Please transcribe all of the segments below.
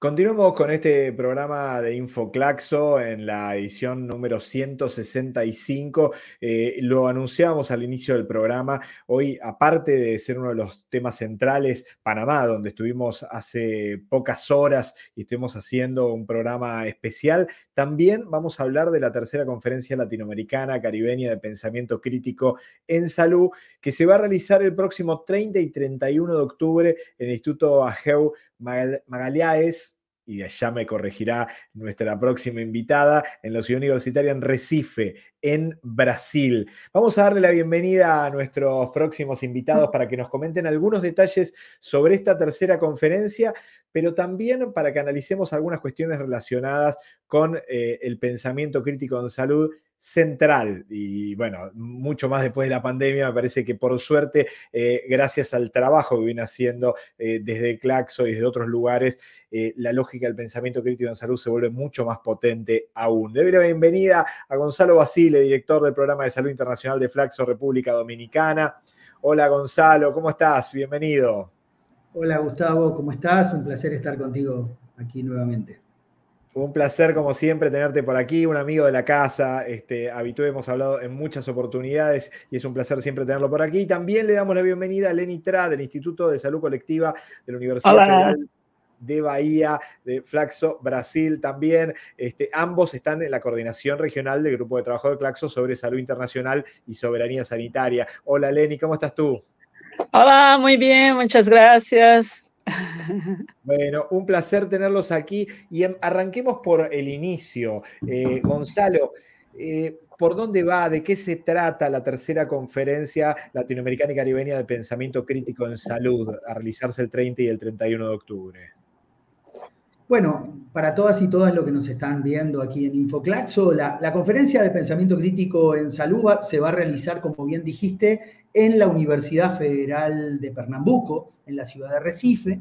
Continuamos con este programa de Infoclaxo en la edición número 165. Eh, lo anunciamos al inicio del programa. Hoy, aparte de ser uno de los temas centrales, Panamá, donde estuvimos hace pocas horas y estuvimos haciendo un programa especial, también vamos a hablar de la tercera conferencia latinoamericana caribeña de pensamiento crítico en salud, que se va a realizar el próximo 30 y 31 de octubre en el Instituto Ageu Magaliaes y allá me corregirá nuestra próxima invitada, en la Ciudad Universitaria en Recife, en Brasil. Vamos a darle la bienvenida a nuestros próximos invitados para que nos comenten algunos detalles sobre esta tercera conferencia, pero también para que analicemos algunas cuestiones relacionadas con eh, el pensamiento crítico en salud central y bueno, mucho más después de la pandemia, me parece que por suerte, eh, gracias al trabajo que viene haciendo eh, desde Claxo y desde otros lugares, eh, la lógica del pensamiento crítico en salud se vuelve mucho más potente aún. Le doy la bienvenida a Gonzalo Basile, director del programa de salud internacional de Flaxo República Dominicana. Hola Gonzalo, ¿cómo estás? Bienvenido. Hola Gustavo, ¿cómo estás? Un placer estar contigo aquí nuevamente. Un placer, como siempre, tenerte por aquí, un amigo de la casa, este, habitué, hemos hablado en muchas oportunidades y es un placer siempre tenerlo por aquí. También le damos la bienvenida a Lenny Tra, del Instituto de Salud Colectiva de la Universidad Federal de Bahía, de Flaxo, Brasil también. Este, ambos están en la coordinación regional del Grupo de Trabajo de Flaxo sobre salud internacional y soberanía sanitaria. Hola Lenny, ¿cómo estás tú? Hola, muy bien, muchas gracias. Bueno, un placer tenerlos aquí y em, arranquemos por el inicio. Eh, Gonzalo, eh, ¿por dónde va? ¿De qué se trata la tercera conferencia latinoamericana y caribeña de pensamiento crítico en salud a realizarse el 30 y el 31 de octubre? Bueno, para todas y todas lo que nos están viendo aquí en Infoclaxo, la, la conferencia de pensamiento crítico en salud se va a realizar, como bien dijiste, en la Universidad Federal de Pernambuco, en la ciudad de Recife.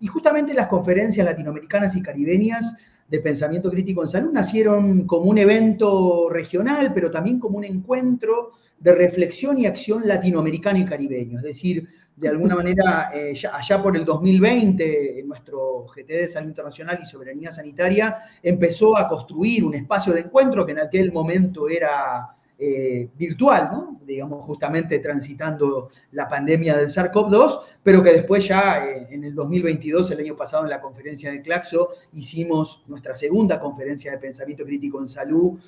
Y justamente las conferencias latinoamericanas y caribeñas de pensamiento crítico en salud nacieron como un evento regional, pero también como un encuentro de reflexión y acción latinoamericano y caribeño. Es decir, de alguna manera, eh, allá por el 2020, nuestro GT de Salud Internacional y Soberanía Sanitaria empezó a construir un espacio de encuentro que en aquel momento era eh, virtual, ¿no? digamos, justamente transitando la pandemia del SARS-CoV-2, pero que después ya eh, en el 2022, el año pasado en la conferencia de Claxo, hicimos nuestra segunda conferencia de pensamiento crítico en salud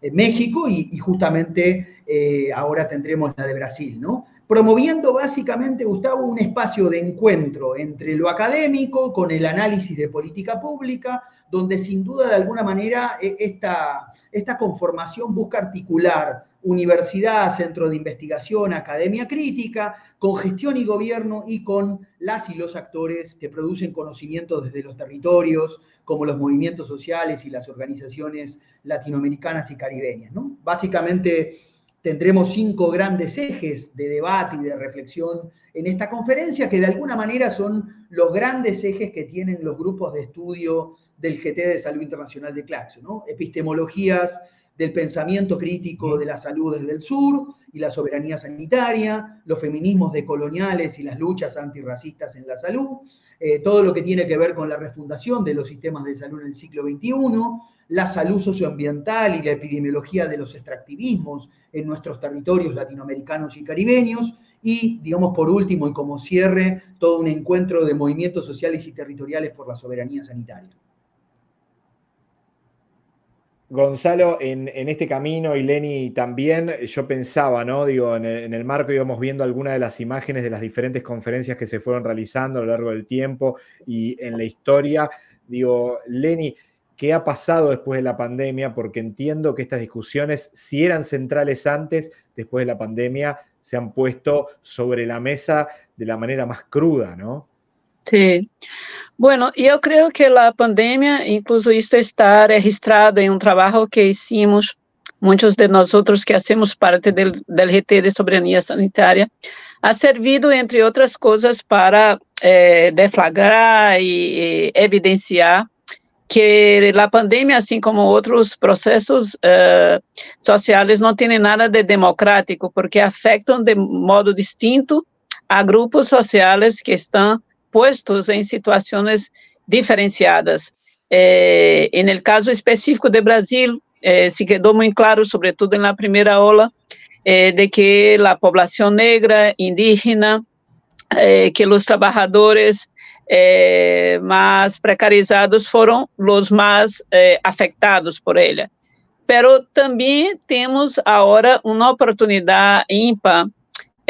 en México y, justamente eh, ahora tendremos la de Brasil, ¿no? Promoviendo básicamente, Gustavo, un espacio de encuentro entre lo académico con el análisis de política pública, donde sin duda de alguna manera e, esta, esta conformación busca articular universidad, centro de investigación, academia crítica, con gestión y gobierno y con las y los actores que producen conocimiento desde los territorios, como los movimientos sociales y las organizaciones latinoamericanas y caribeñas. Básicamente tendremos cinco grandes ejes de debate y de reflexión en esta conferencia, que de alguna manera son los grandes ejes que tienen los grupos de estudio del GT de Salud Internacional de Claxo, ¿no? Epistemologías del pensamiento crítico de la salud desde el sur y la soberanía sanitaria, los feminismos decoloniales y las luchas antirracistas en la salud, eh, todo lo que tiene que ver con la refundación de los sistemas de salud en el siglo XXI, la salud socioambiental y la epidemiología de los extractivismos en nuestros territorios latinoamericanos y caribeños, y, digamos, por último y como cierre, todo un encuentro de movimientos sociales y territoriales por la soberanía sanitaria. Gonzalo, en, este camino y Lenny también, yo pensaba, ¿no? Digo, en el, marco íbamos viendo algunas de las imágenes de las diferentes conferencias que se fueron realizando a lo largo del tiempo y en la historia. Digo, Lenny, ¿qué ha pasado después de la pandemia? Porque entiendo que estas discusiones, si eran centrales antes, después de la pandemia, se han puesto sobre la mesa de la manera más cruda, ¿no? Sí. Bueno, eu creio que a pandemia, incluso isto está registrado em um trabalho que hicimos, muitos de nós outros que hacemos parte do, RT de soberania sanitária, ha servido, entre outras coisas, para eh, deflagrar e, evidenciar que a pandemia, assim como outros processos uh, sociais, não tem nada de democrático, porque afetam de modo distinto a grupos sociais que estão puestos en situaciones diferenciadas. Eh, en el caso específico de Brasil, eh, se quedó muy claro, sobre todo en la primera ola, eh, de que la población negra, indígena, eh, que los trabajadores eh, más precarizados fueron los más eh, afectados por ella. Pero también tenemos ahora una oportunidad ímpar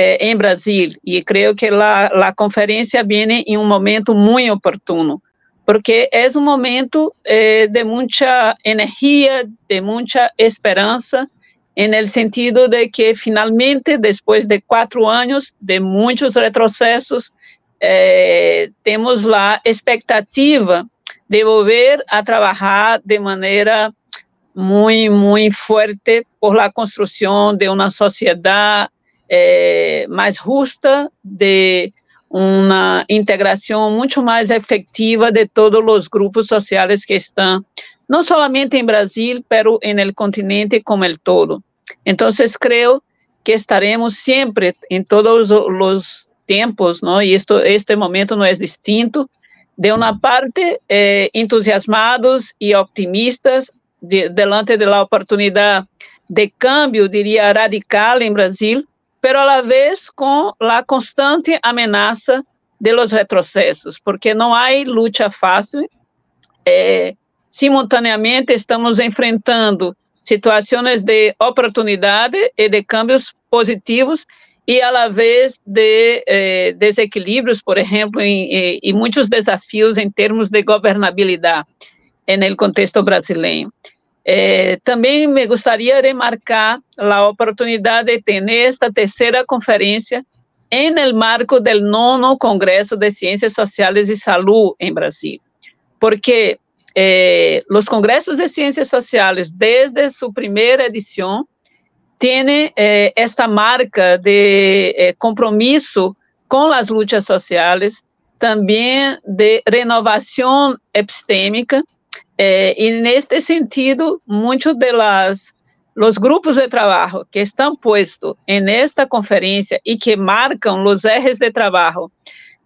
eh, en Brasil y creo que la, la, conferencia viene en un momento muy oportuno, porque es un momento eh, de mucha energía, de mucha esperanza, en el sentido de que finalmente, después de cuatro años de muchos retrocesos, eh, temos a expectativa de volver a trabalhar de maneira muito, muito forte por la construção de uma sociedade eh, mais justa, de uma integração muito mais efetiva de todos os grupos sociais que estão, não somente em Brasil, en el continente como el todo. Então, creio que estaremos sempre em todos os tiempos, ¿no? Y esto, este momento no es distinto. De una parte, eh, entusiasmados y optimistas de, delante de la oportunidad de cambio, diría, radical en Brasil, pero a la vez con la constante amenaza de los retrocesos, porque no hay lucha fácil. Eh, simultaneamente, estamos enfrentando situações de oportunidade e de cambios positivos e a la vez de eh, desequilíbrios, por exemplo, e, e, muitos desafios em termos de governabilidade no contexto brasileiro. Eh, também me gostaria de remarcar a oportunidade de ter esta terceira conferência em el marco do nono Congresso de Ciências Sociais e Saúde em Brasil, porque eh, os congressos de ciências sociais, desde sua primeira edição, tiene eh, esta marca de eh, compromiso con las luchas sociales, también de renovación epistémica, eh, y en este sentido, muchos de las, los grupos de trabajo que están puestos en esta conferencia y que marcan los ejes de trabajo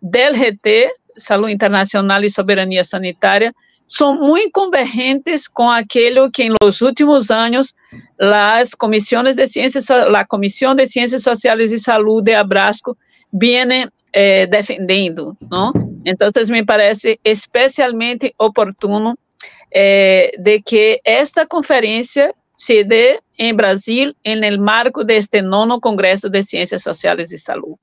del GT, Salud Internacional y Soberanía Sanitaria, son muy convergentes con aquello que en los últimos años las comisiones de ciencias, la Comisión de Ciencias Sociales y Salud de Abrasco viene eh, defendiendo, ¿no? Entonces me parece especialmente oportuno eh, de que esta conferencia se dé en Brasil en el marco de este nono Congreso de Ciencias Sociales y Salud.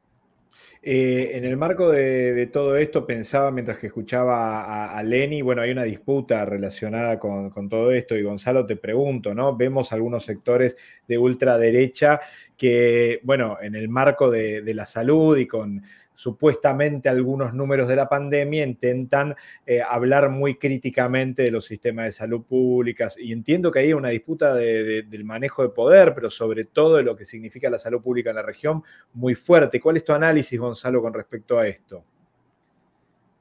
Eh, en el marco de, todo esto pensaba mientras que escuchaba a, Lenny, bueno, hay una disputa relacionada con, todo esto y Gonzalo te pregunto, ¿no? Vemos algunos sectores de ultraderecha que, bueno, en el marco de la salud y con supuestamente algunos números de la pandemia intentan eh, hablar muy críticamente de los sistemas de salud públicas y entiendo que hay una disputa del manejo de poder, pero sobre todo de lo que significa la salud pública en la región muy fuerte. ¿Cuál es tu análisis, Gonzalo, con respecto a esto?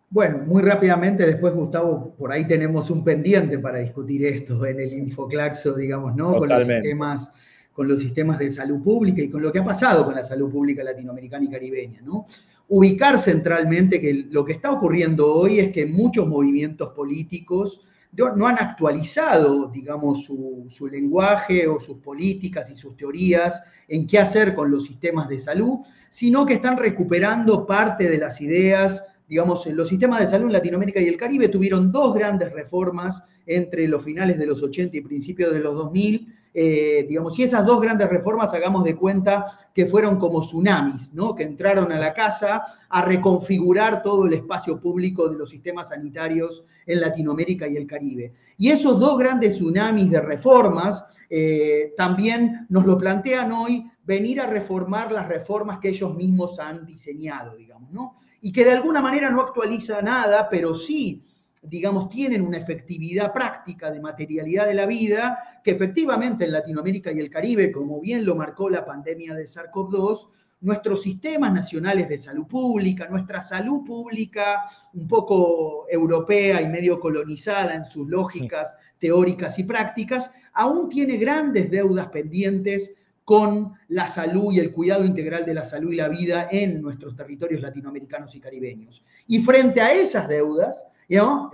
Bueno, muy rápidamente, después, Gustavo, por ahí tenemos un pendiente para discutir esto en el Infoclaxo, digamos, ¿no? Con los sistemas con los sistemas de salud pública y con lo que ha pasado con la salud pública latinoamericana y caribeña, ¿no? Ubicar centralmente que lo que está ocurriendo hoy es que muchos movimientos políticos no han actualizado, digamos, su, lenguaje o sus políticas y sus teorías en qué hacer con los sistemas de salud, sino que están recuperando parte de las ideas, digamos, los sistemas de salud en Latinoamérica y el Caribe tuvieron dos grandes reformas entre los finales de los 80 y principios de los 2000, eh, digamos, y esas dos grandes reformas hagamos de cuenta que fueron como tsunamis, ¿no? Que entraron a la casa a reconfigurar todo el espacio público de los sistemas sanitarios en Latinoamérica y el Caribe. Y esos dos grandes tsunamis de reformas eh, también nos lo plantean hoy venir a reformar las reformas que ellos mismos han diseñado, digamos, ¿no? Y que de alguna manera no actualiza nada, pero sí digamos, tienen una efectividad práctica de materialidad de la vida que efectivamente en Latinoamérica y el Caribe, como bien lo marcó la pandemia de SARS-CoV-2, nuestros sistemas nacionales de salud pública, nuestra salud pública un poco europea y medio colonizada en sus lógicas teóricas y prácticas, aún tiene grandes deudas pendientes con la salud y el cuidado integral de la salud y la vida en nuestros territorios latinoamericanos y caribeños. Y frente a esas deudas, ¿no?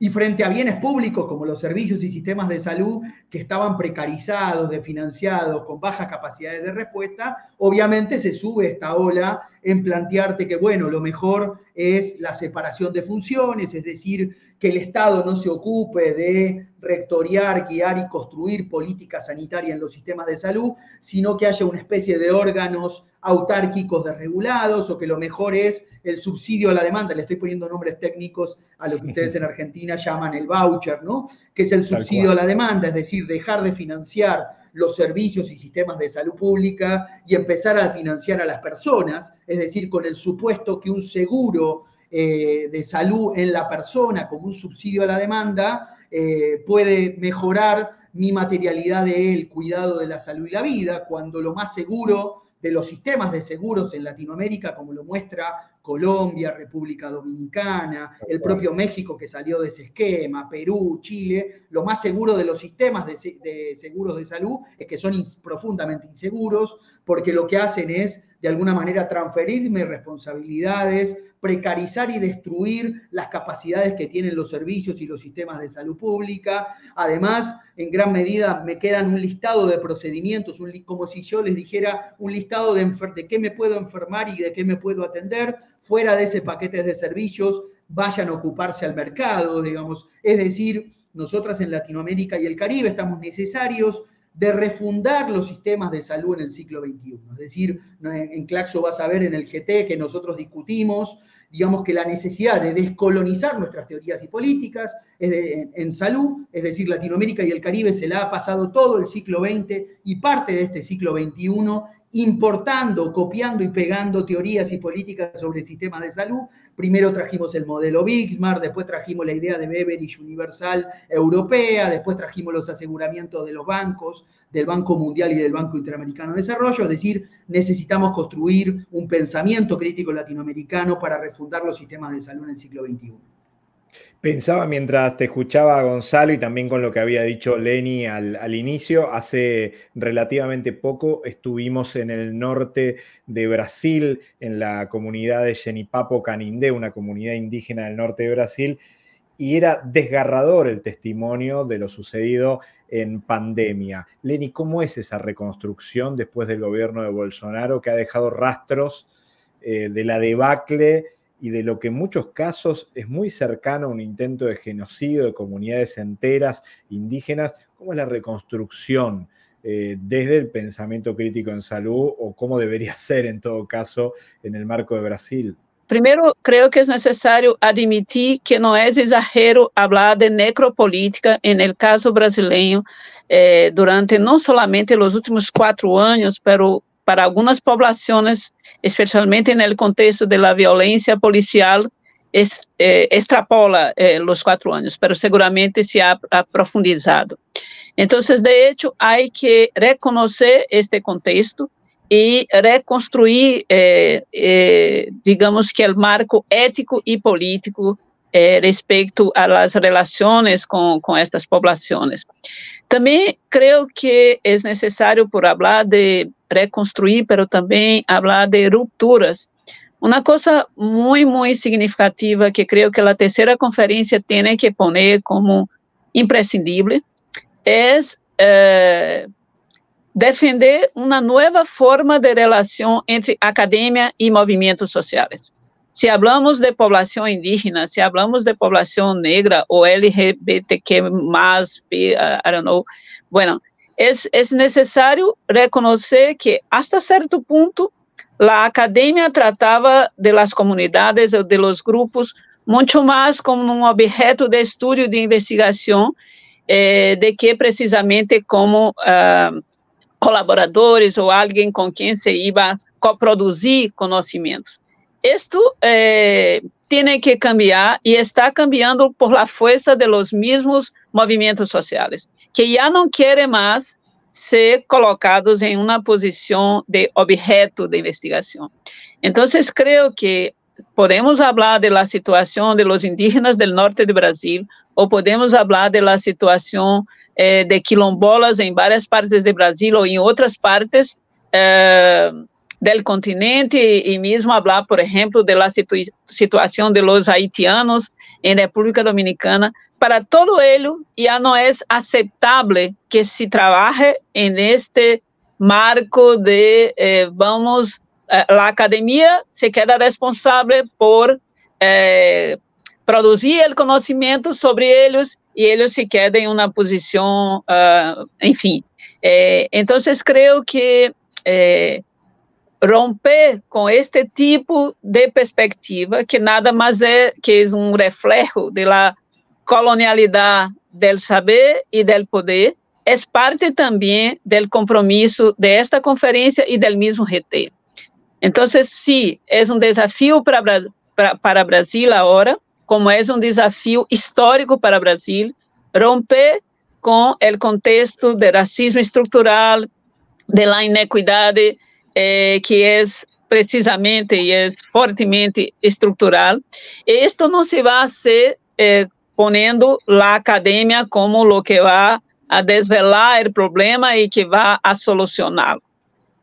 y frente a bienes públicos como los servicios y sistemas de salud que estaban precarizados, desfinanciados, con bajas capacidades de respuesta, obviamente se sube esta ola en plantearte que, bueno, lo mejor es la separación de funciones, es decir, que el Estado no se ocupe de rectoriar, guiar y construir políticas sanitarias en los sistemas de salud, sino que haya una especie de órganos autárquicos desregulados o que lo mejor es el subsidio a la demanda, le estoy poniendo nombres técnicos a lo que ustedes en Argentina llaman el voucher, ¿no? Que es el subsidio a la demanda, es decir, dejar de financiar los servicios y sistemas de salud pública y empezar a financiar a las personas, es decir, con el supuesto que un seguro eh, de salud en la persona como un subsidio a la demanda eh, puede mejorar mi materialidad del cuidado de la salud y la vida, cuando lo más seguro de los sistemas de seguros en Latinoamérica, como lo muestra Colombia, República Dominicana, el propio México que salió de ese esquema, Perú, Chile, lo más seguro de los sistemas de, seguros de salud es que son profundamente inseguros porque lo que hacen es de alguna manera transferirme responsabilidades, precarizar y destruir las capacidades que tienen los servicios y los sistemas de salud pública. Además, en gran medida me quedan un listado de procedimientos, como si yo les dijera un listado de, de qué me puedo enfermar y de qué me puedo atender. Fuera de ese paquete de servicios, vayan a ocuparse al mercado, digamos. Es decir, nosotras en Latinoamérica y el Caribe estamos necesarios de refundar los sistemas de salud en el siglo XXI. Es decir, en Claxo vas a ver en el GT que nosotros discutimos, digamos que la necesidad de descolonizar nuestras teorías y políticas en, salud, es decir, Latinoamérica y el Caribe se la ha pasado todo el siglo XX y parte de este siglo XXI importando, copiando y pegando teorías y políticas sobre sistemas de salud. Primero trajimos el modelo Bismarck, después trajimos la idea de Beveridge Universal Europea, después trajimos los aseguramientos de los bancos, del Banco Mundial y del Banco Interamericano de Desarrollo, es decir, necesitamos construir un pensamiento crítico latinoamericano para refundar los sistemas de salud en el siglo XXI. Pensaba mientras te escuchaba Gonzalo y también con lo que había dicho Lenny al, inicio, hace relativamente poco estuvimos en el norte de Brasil, en la comunidad de Genipapo Canindé, una comunidad indígena del norte de Brasil, y era desgarrador el testimonio de lo sucedido en pandemia. Lenny, ¿cómo es esa reconstrucción después del gobierno de Bolsonaro que ha dejado rastros eh, de la debacle? Y de lo que en muchos casos es muy cercano a un intento de genocidio de comunidades enteras indígenas, como es la reconstrucción eh, desde el pensamiento crítico en salud o cómo debería ser en todo caso en el marco de Brasil. Primero, creo que es necesario admitir que no es exagero hablar de necropolítica el caso brasileño eh, durante no solamente los últimos cuatro años, pero para algunas poblaciones especialmente en el contexto de la policial, es, eh, extrapola eh, los cuatro años, seguramente se ha, ha, profundizado. Entonces, de hecho, hay que reconocer este contexto y reconstruir, eh, eh digamos que el marco ético y político eh, respecto a las relaciones con, con estas poblaciones. También creo que es necesario, por hablar de reconstruir, pero também falar de rupturas. Uma coisa muito, muito significativa que creio que a terceira conferência tem que poner como imprescindível é eh, defender uma nova forma de relação entre academia e movimentos sociais. Se falamos de população indígena, se falamos de população negra ou LGBTQ+, I don't know, bueno, es, es necesario reconocer que hasta cierto punto la academia trataba de las comunidades o de los grupos mucho más como un objeto de estudio, de investigación, eh, de que precisamente como uh, colaboradores o alguien con quien se iba a coproducir conocimientos. Esto eh, tiene que cambiar y está cambiando por la fuerza de los mismos movimientos sociales. que já não querem mais ser colocados em uma posição de objeto de investigação. Então, creio que podemos falar da situação de los indígenas do norte do Brasil, ou podemos falar da situação eh, de quilombolas em várias partes do Brasil ou em outras partes, eh, del continente y, mismo hablar, por ejemplo, de la situación de los haitianos en República Dominicana. Para todo ello, ya no es aceptable que se trabaje en este marco de, eh, vamos, eh, academia se queda responsable por eh, producir el conocimiento sobre ellos y ellos se quedan en una posición, uh, en fin. Eh, entonces creo que eh, romper con este tipo de perspectiva, que nada más es que es un reflejo de la colonialidad del saber y del poder, es parte también del compromiso de esta conferencia y del mismo GT. Entonces, sí, es un desafío para, para, para Brasil ahora, como é um desafio histórico para o Brasil, romper com o contexto de racismo estrutural, de la inequidade, eh, que é precisamente e é fortemente estrutural. Isto não se vai ser eh, ponendo a academia como o que vai a desvelar o problema e que vai a solucioná-lo.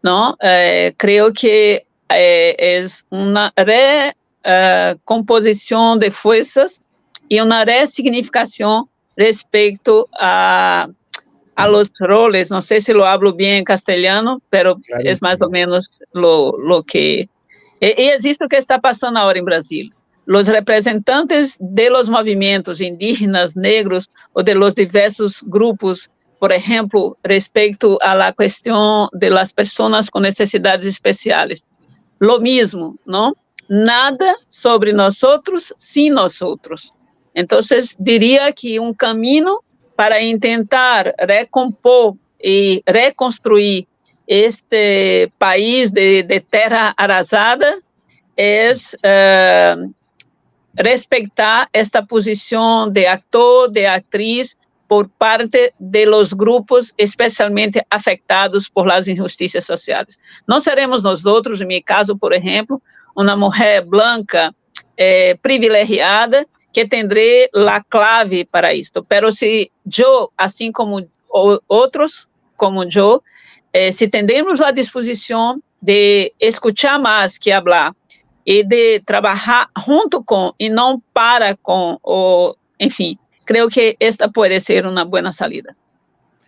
Não, eh, creio que é, é uma re uh, composição de forças e uma resignificação respeito a a los roles, não sei se lo hablo bem em castelhano, pero claro, é mais ou menos lo, lo que... E, e existe o que está passando agora em Brasil. Os representantes de los movimentos indígenas, negros, ou de los diversos grupos, por exemplo, respeito a la questão de las pessoas com necessidades especiais. Lo mismo, não? nada sobre nosotros sin nosotros. Entonces, diría que un camino para intentar recompor y reconstruir este país de, de terra arrasada es uh, respetar esta posición de actor, de actriz, por parte de los grupos especialmente afectados por las injusticias sociales. No seremos nosotros, en mi caso, por ejemplo, uma mulher branca eh, privilegiada que tendré la clave para isto. Pero se eu, assim como outros como eu, eh, se tendemos a disposição de escutar mais que falar e de trabalhar junto com e não para com o, enfim, creio que esta pode ser uma boa salida.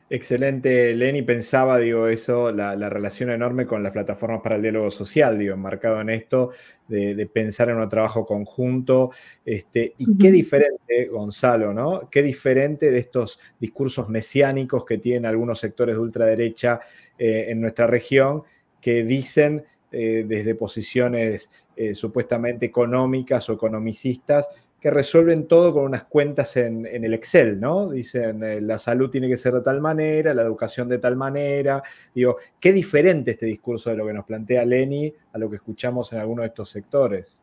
Excelente, Lenny. Pensaba, digo, eso, la, relación enorme con las plataformas para el diálogo social, digo, enmarcado en esto, de, pensar en un trabajo conjunto. Este, y qué diferente, Gonzalo, ¿no? Qué diferente de estos discursos mesiánicos que tienen algunos sectores de ultraderecha eh, en nuestra región, que dicen eh, desde posiciones eh, supuestamente económicas o economicistas, que resuelven todo con unas cuentas en, el Excel, ¿no? Dicen, eh, la salud tiene que ser de tal manera, la educación de tal manera. Digo, qué diferente este discurso de lo que nos plantea Leni a lo que escuchamos en algunos de estos sectores.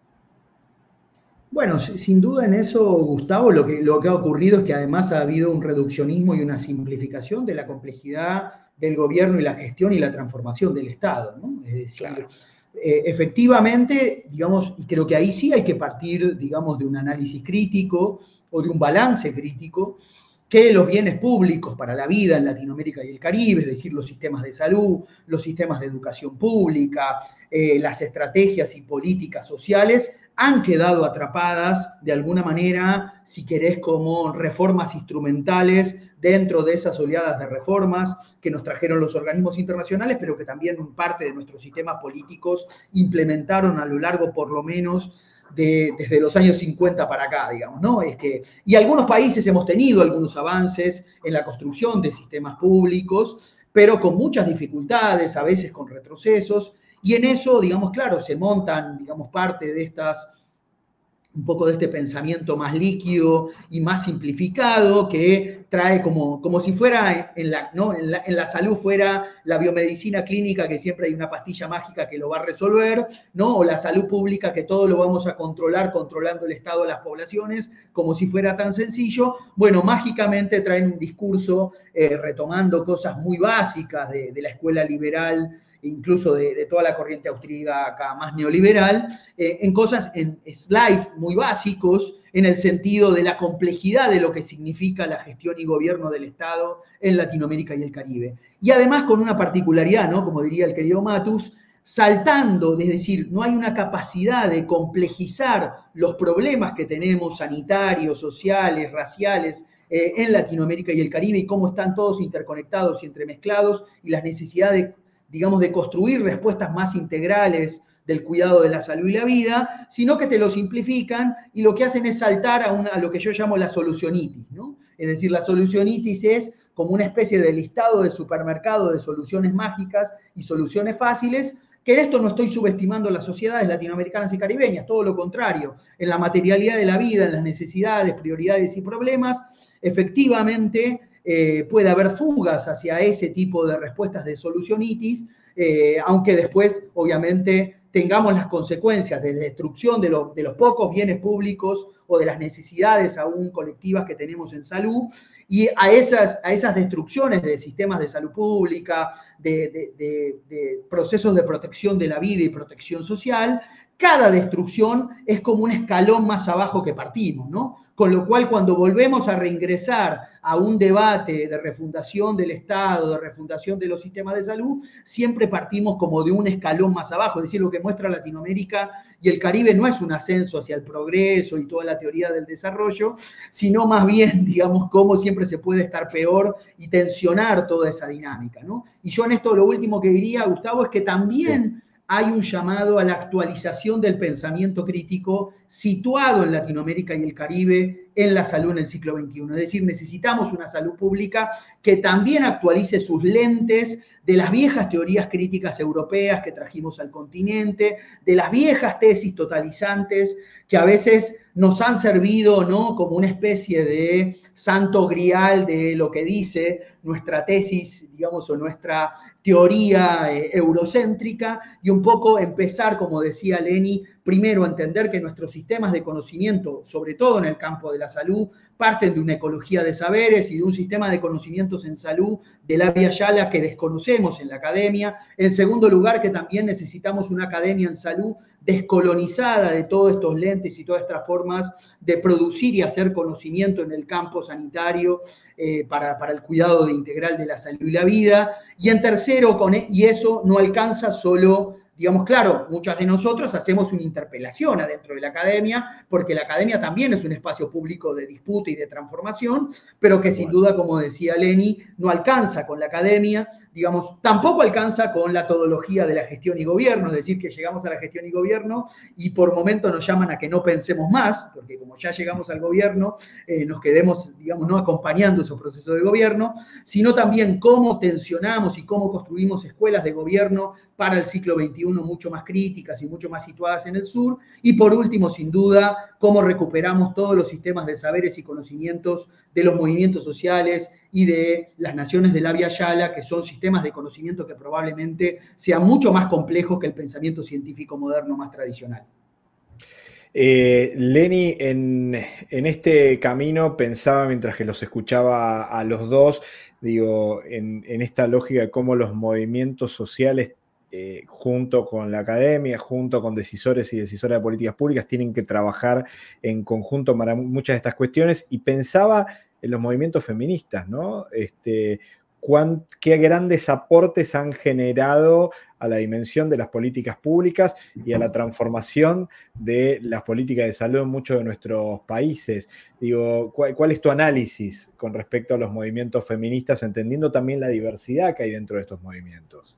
Bueno, sin duda en eso, Gustavo, lo que, lo que ha ocurrido es que además ha habido un reduccionismo y una simplificación de la complejidad del gobierno y la gestión y la transformación del Estado, ¿no? Es decir, eh, efectivamente, digamos, y creo que ahí sí hay que partir, digamos, de un análisis crítico o de un balance crítico, que los bienes públicos para la vida en Latinoamérica y el Caribe, es decir, los sistemas de salud, los sistemas de educación pública, eh, las estrategias y políticas sociales, han quedado atrapadas de alguna manera, si querés, como reformas instrumentales dentro de esas oleadas de reformas que nos trajeron los organismos internacionales, pero que también parte de nuestros sistemas políticos implementaron a lo largo, por lo menos, de, desde los años 50 para acá, digamos, ¿no? Es que, y algunos países hemos tenido algunos avances en la construcción de sistemas públicos, pero con muchas dificultades, a veces con retrocesos, y en eso, digamos, claro, se montan, digamos, parte de estas un poco de este pensamiento más líquido y más simplificado que trae como, como si fuera en la, ¿no? en, la, en la, salud fuera la biomedicina clínica que siempre hay una pastilla mágica que lo va a resolver, ¿no? o la salud pública que todo lo vamos a controlar controlando el estado de las poblaciones, como si fuera tan sencillo. Bueno, mágicamente traen un discurso eh, retomando cosas muy básicas de, de la escuela liberal incluso de, toda la corriente austríaca más neoliberal, eh, en cosas, en slides muy básicos, en el sentido de la complejidad de lo que significa la gestión y gobierno del Estado en Latinoamérica y el Caribe. Y además con una particularidad, ¿no? Como diría el querido Matus, saltando, es decir, no hay una capacidad de complejizar los problemas que tenemos sanitarios, sociales, raciales eh, en Latinoamérica y el Caribe y cómo están todos interconectados y entremezclados y las necesidades, digamos, de construir respuestas más integrales del cuidado de la salud y la vida, sino que te lo simplifican y lo que hacen es saltar a, a lo que yo llamo la solucionitis, ¿no? Es decir, la solucionitis es como una especie de listado de supermercado de soluciones mágicas y soluciones fáciles, que en esto no estoy subestimando las sociedades latinoamericanas y caribeñas, todo lo contrario, en la materialidad de la vida, en las necesidades, prioridades y problemas, efectivamente eh, puede haber fugas hacia ese tipo de respuestas de solucionitis, eh, aunque después, obviamente, tengamos las consecuencias de destrucción de, de, los pocos bienes públicos o de las necesidades aún colectivas que tenemos en salud, y a esas, a esas destrucciones de sistemas de salud pública, de, de, procesos de protección de la vida y protección social, cada destrucción es como un escalón más abajo que partimos, ¿no? Con lo cual, cuando volvemos a reingresar a un debate de refundación del Estado, de refundación de los sistemas de salud, siempre partimos como de un escalón más abajo. Es decir, lo que muestra Latinoamérica y el Caribe no es un ascenso hacia el progreso y toda la teoría del desarrollo, sino más bien, digamos, cómo siempre se puede estar peor y tensionar toda esa dinámica, ¿no? Y yo en esto lo último que diría, Gustavo, es que también hay un llamado a la actualización del pensamiento crítico situado en Latinoamérica y el Caribe en la salud en el siglo XXI. Es decir, necesitamos una salud pública que también actualice sus lentes de las viejas teorías críticas europeas que trajimos al continente, de las viejas tesis totalizantes que a veces nos han servido ¿no? como una especie de santo grial de lo que dice nuestra tesis, digamos, o nuestra teoría eh, eurocéntrica, y un poco empezar, como decía Leni, primero entender que nuestros sistemas de conocimiento, sobre todo en el campo de la salud, parten de una ecología de saberes y de un sistema de conocimientos en salud de la Via Yala que desconocemos en la academia. En segundo lugar, que también necesitamos una academia en salud descolonizada de todos estos lentes y todas estas formas de producir y hacer conocimiento en el campo sanitario eh, para, para, el cuidado de integral de la salud y la vida. Y en tercero, con, e, y eso no alcanza solo digamos, claro, muchas de nosotros hacemos una interpelación adentro de la academia, porque la academia también es un espacio público de disputa y de transformación, pero que sin duda, como decía Leni, no alcanza con la academia, digamos, tampoco alcanza con la todología de la gestión y gobierno, es decir, que llegamos a la gestión y gobierno y por momento nos llaman a que no pensemos más, porque como ya llegamos al gobierno, eh, nos quedemos, digamos, no acompañando esos procesos de gobierno, sino también cómo tensionamos y cómo construimos escuelas de gobierno para el siglo XXI mucho más críticas y mucho más situadas en el sur. Y por último, sin duda, cómo recuperamos todos los sistemas de saberes y conocimientos de los movimientos sociales y de las naciones de la Via Yala, que son sistemas de conocimiento que probablemente sean mucho más complejos que el pensamiento científico moderno más tradicional. Eh, Lenny, en, este camino pensaba mientras que los escuchaba a los dos, digo, en, esta lógica de cómo los movimientos sociales, eh, junto con la academia, junto con decisores y decisoras de políticas públicas, tienen que trabajar en conjunto para muchas de estas cuestiones y pensaba en los movimientos feministas, ¿no? Este, qué grandes aportes han generado a la dimensión de las políticas públicas y a la transformación de las políticas de salud en muchos de nuestros países. Digo, ¿cuál, es tu análisis con respecto a los movimientos feministas, entendiendo también la diversidad que hay dentro de estos movimientos?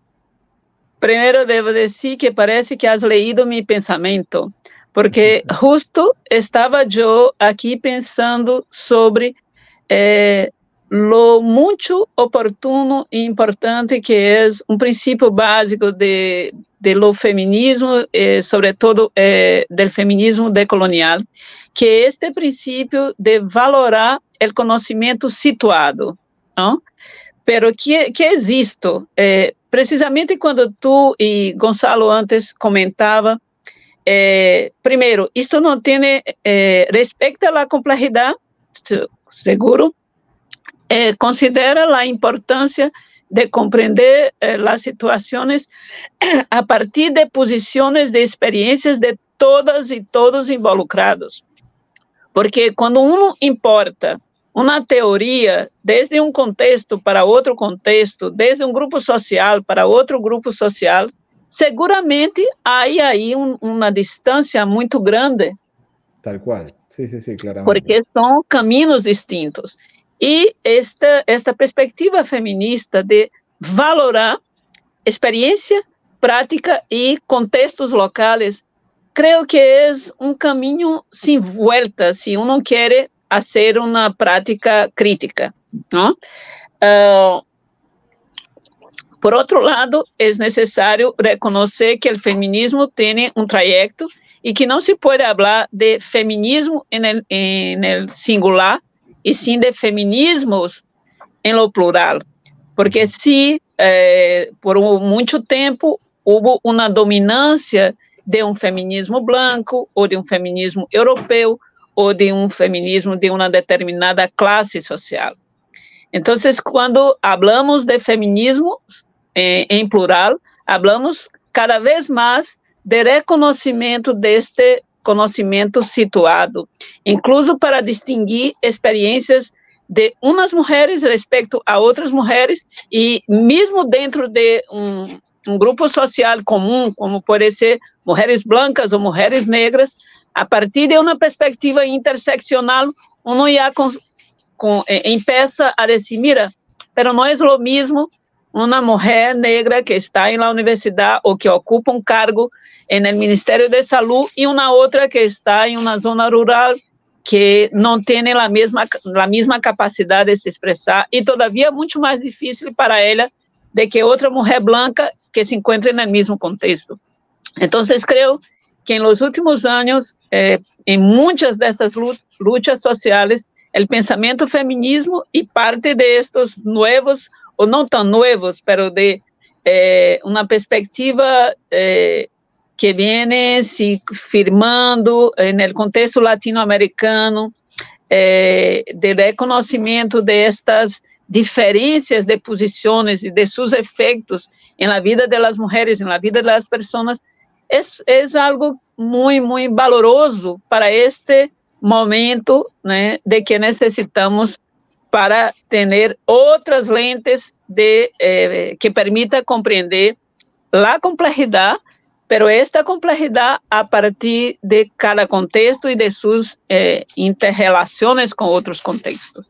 Primero debo decir que parece que has leído mi pensamiento, porque justo estaba yo aquí pensando sobre é, lo muito oportuno e importante que é um princípio básico de, de lo feminismo, eh, sobretudo eh, del feminismo decolonial, que é este princípio de valorar o conhecimento situado, não? Pero que, que existe, eh, precisamente quando tu e Gonçalo antes comentava, eh, primeiro, isto não tem eh, respeito à complexidade seguro, eh, considera la importancia de comprender eh, las situaciones a partir de posiciones de experiencias de todas y todos involucrados. Porque cuando uno importa uma teoria desde um contexto para outro contexto, desde um grupo social para outro grupo social, seguramente há aí um, uma distância muito grande. Tal qual, sim, sim, sim, claramente. Porque são caminhos distintos. E esta, esta perspectiva feminista de valorar experiência, prática e contextos locais, creio que é um caminho sem volta se um não quer fazer uma prática crítica. Uh, por outro lado, é necessário reconhecer que o feminismo tem um trajeto e que não se pode falar de feminismo em singular e sim de feminismos em lo plural, porque sí, eh, por muito tempo houve uma dominância de um feminismo blanco ou de um feminismo europeu ou de um feminismo de uma determinada classe social. então quando falamos de feminismo eh, em plural, falamos cada vez mais de reconhecimento deste conhecimento situado, incluso para distinguir experiências de umas mulheres respeito a outras mulheres e mesmo dentro de um, um grupo social comum, como pode ser mulheres brancas ou mulheres negras, a partir de uma perspectiva interseccional, uno já com, com, eh, empieza a dizer, mira, pero não é o mesmo uma mulher negra que está la universidade ou que ocupa um cargo en el Ministerio de Salud y una otra que está en una zona rural que não tem a mesma, a mesma capacidade de se expressar e todavia muito mais difícil para ela de que outra mulher branca que se encontre no mesmo contexto. Então, creio que em los últimos anos, eh, em muitas dessas lutas sociais, o pensamento feminismo e parte de novos, ou não tão novos, pero de eh, uma perspectiva eh, que viene se firmando no contexto latino-americano eh, de reconhecimento destas diferenças de posições e de seus efeitos na vida das mulheres, na vida das pessoas, é, é algo muito, muito valoroso para este momento né, de que necessitamos para ter outras lentes de, eh, que permita compreender a complexidade pero esta complejidad a partir de cada contexto y de sus eh, interrelaciones con otros contextos.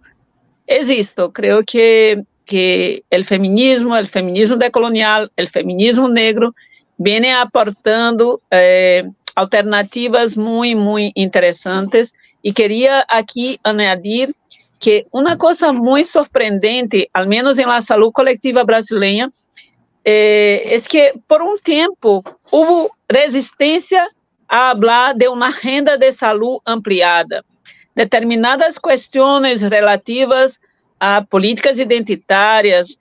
Es esto, creo que, que el feminismo, el feminismo decolonial, el feminismo negro, viene aportando eh, alternativas muy, muy interesantes y quería aquí añadir que una cosa muy sorprendente, al menos en la salud colectiva brasileña, é, é que por um tempo houve resistência a falar de uma renda de saúde ampliada. Determinadas questões relativas a políticas identitárias,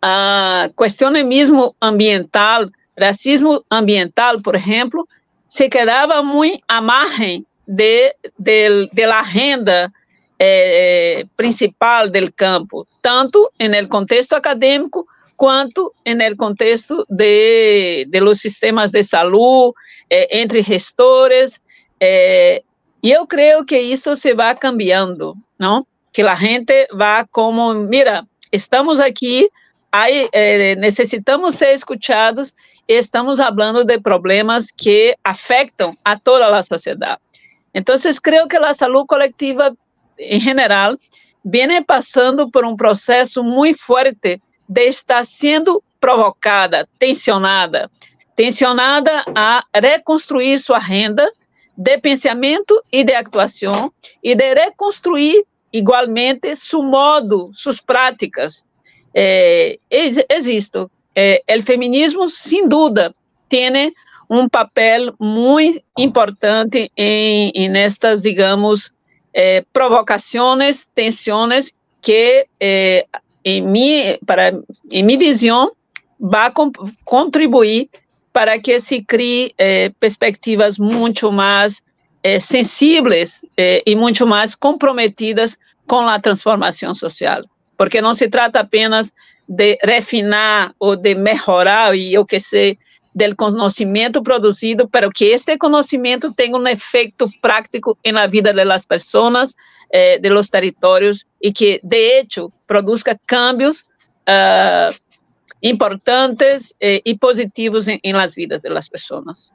a questões mesmo ambiental, racismo ambiental, por exemplo, se quedava muito à margem de, de, de la renda eh, principal do campo, tanto no contexto acadêmico quanto no contexto de, de los sistemas de saúde, eh, entre gestores, eh, e eu creio que isso se vai cambiando, não? Que a gente vai como, mira, estamos aqui, aí, eh, necessitamos ser escutados estamos falando de problemas que afetam a toda a sociedade. Então, creio que a saúde coletiva, em geral, vem passando por um processo muito forte de estar sendo provocada, tensionada, tensionada a reconstruir sua renda de pensamento e de atuação e de reconstruir igualmente seu modo, suas práticas. É. É, o feminismo, sem dúvida, tem um papel muito importante em, em estas, digamos, eh, provocações, tensões que eh, em minha, para, em minha visão, vai contribuir para que se crie eh, perspectivas muito mais eh, sensíveis eh, e muito mais comprometidas com a transformação social. Porque não se trata apenas de refinar ou de melhorar, e eu que sei, do conhecimento produzido, para que este conhecimento tenha um efeito prático na vida das pessoas, eh, de los territórios, e que, de hecho, produza cambios uh, importantes eh, y positivos en, las vidas de las personas.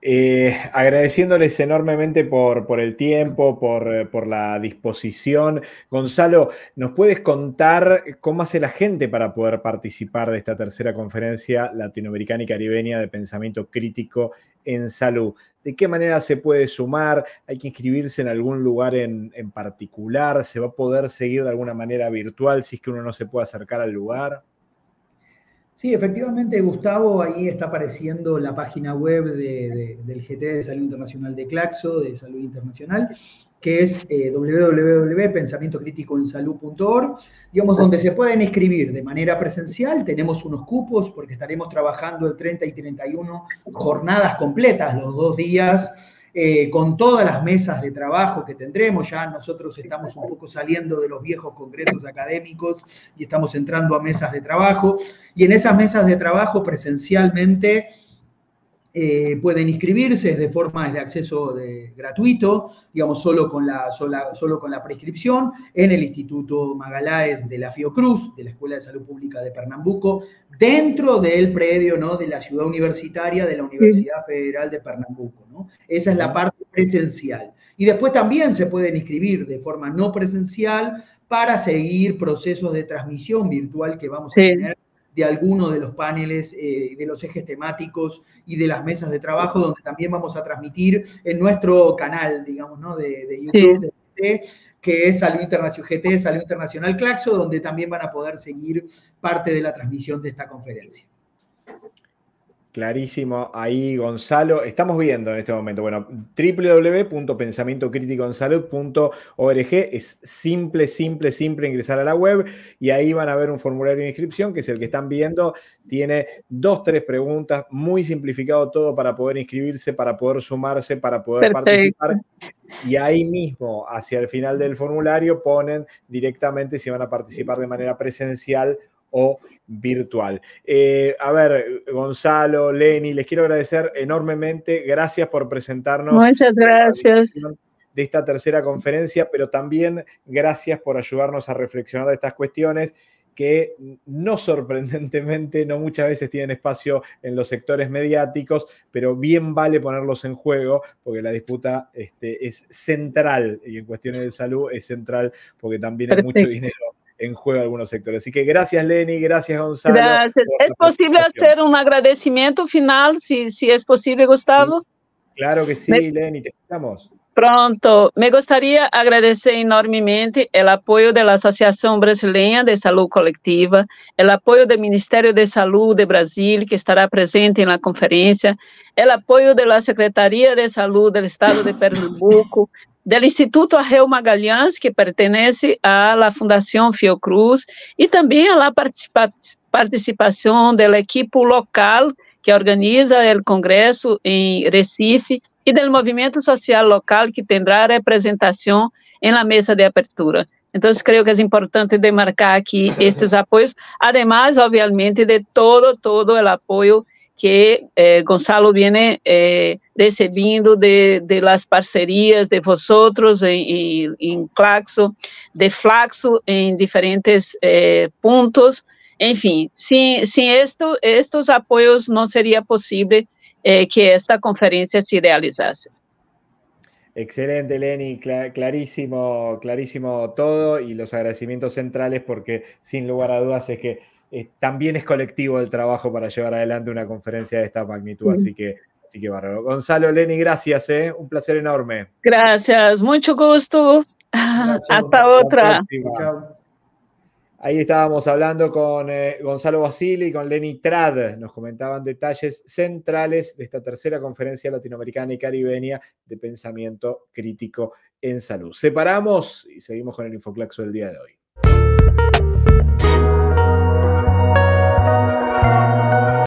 Eh, agradeciéndoles enormemente por, por el tiempo, por, por, la disposición. Gonzalo, ¿nos puedes contar cómo hace la gente para poder participar de esta tercera conferencia latinoamericana y caribeña de pensamiento crítico en salud? ¿De qué manera se puede sumar? ¿Hay que inscribirse en algún lugar en, en particular? ¿Se va a poder seguir de alguna manera virtual si es que uno no se puede acercar al lugar? Sí, efectivamente, Gustavo, ahí está apareciendo la página web del GT de Salud Internacional de Claxo, de Salud Internacional, que es eh, www.pensamientocriticoensalud.org, digamos, donde se pueden inscribir de manera presencial. Tenemos unos cupos porque estaremos trabajando el 30 y 31 jornadas completas, los dos días eh, con todas las mesas de trabajo que tendremos. Ya nosotros estamos un poco saliendo de los viejos congresos académicos y estamos entrando a mesas de trabajo. Y en esas mesas de trabajo presencialmente eh, pueden inscribirse de forma de acceso gratuito, digamos, solo con, la, solo con la prescripción, en el Instituto Magaláes de la Fiocruz, de la Escuela de Salud Pública de Pernambuco, dentro del predio ¿no? de la ciudad universitaria de la Universidad Federal de Pernambuco. ¿No? Esa es la parte presencial. Y después también se pueden inscribir de forma no presencial para seguir procesos de transmisión virtual que vamos a tener de alguno de los paneles, eh, de los ejes temáticos y de las mesas de trabajo, donde también vamos a transmitir en nuestro canal, digamos, ¿no? de, YouTube, que es Salud Internacional GT, Salud Internacional Claxo, donde también van a poder seguir parte de la transmisión de esta conferencia. Clarísimo, ahí Gonzalo. Estamos viendo en este momento, bueno, www.pensamientocriticoensalud.org es simple, simple, simple ingresar a la web y ahí van a ver un formulario de inscripción que es el que están viendo. Tiene dos, tres preguntas, muy simplificado todo para poder inscribirse, para poder sumarse, para poder participar. Y ahí mismo, hacia el final del formulario, ponen directamente si van a participar de manera presencial o virtual. Eh, a ver, Gonzalo, Leni, les quiero agradecer enormemente. Gracias por presentarnos. Muchas gracias. De esta tercera conferencia, pero también gracias por ayudarnos a reflexionar de estas cuestiones que no sorprendentemente no muchas veces tienen espacio en los sectores mediáticos, pero bien vale ponerlos en juego porque la disputa este, es central y en cuestiones de salud es central porque también hay mucho dinero en juego algunos sectores. Así que gracias, Lenny, gracias, Gonzalo. Gracias. ¿Es posible hacer un agradecimiento final, si, si es posible, Gustavo? Claro que sí, Lenny, te escuchamos. Pronto, me gustaría agradecer enormemente el apoyo de la Asociación Brasileña de Salud Colectiva, el apoyo del Ministerio de Salud de Brasil, que estará presente en la conferencia, el apoyo de la Secretaría de Salud del Estado de Pernambuco, del Instituto Arreu Magalhães, que pertenece a la Fundación Fiocruz, y también a la participa participación del equipo local que organiza el Congreso en Recife y del movimiento social local que tendrá representación en la mesa de apertura. Entonces, creo que es importante demarcar aquí estos apoyos, además, obviamente, de todo, todo el apoyo que eh, Gonzalo viene eh, recibiendo de, de, las parcerías de vosotros en, en, Claxo, de Flaxo en diferentes eh, puntos. En fin, sin, sin esto, estos apoyos no sería posible eh, que esta conferencia se realizase. Excelente, Lenny, clarísimo, clarísimo todo y los agradecimientos centrales porque sin lugar a dudas es que eh, también es colectivo el trabajo para llevar adelante una conferencia de esta magnitud, así que, así que bárbaro. Gonzalo, Lenny, gracias, ¿eh? un placer enorme. Gracias, mucho gusto. Hasta otra. Ahí estábamos hablando con eh, Gonzalo Basili y con Lenny Trad. Nos comentaban detalles centrales de esta tercera conferencia latinoamericana y caribeña de pensamiento crítico en salud. Separamos y seguimos con el Infoclaxo del día de hoy.